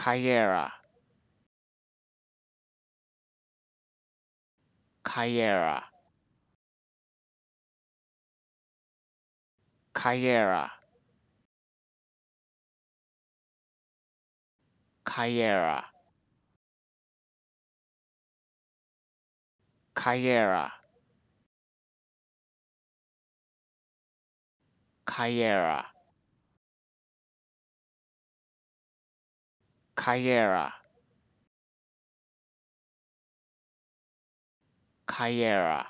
Kyera, Kyera, Kyera, Kyera, Kyera, Kyera, Kyera, Kyera,